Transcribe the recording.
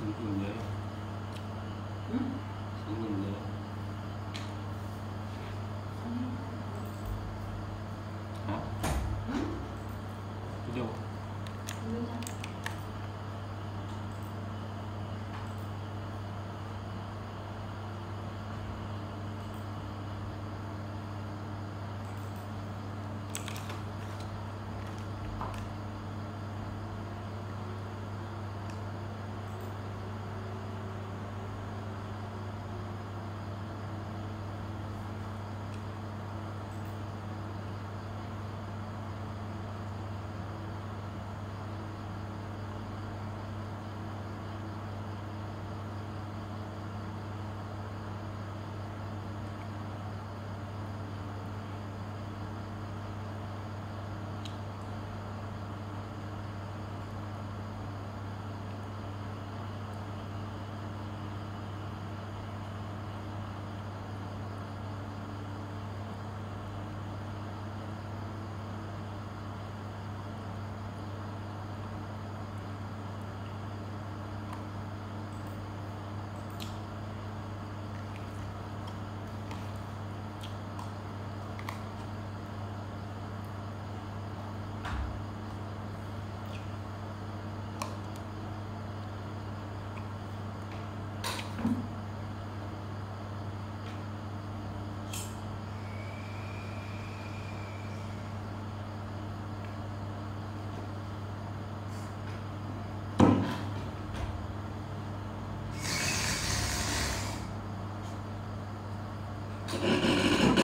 성군데 응? 어?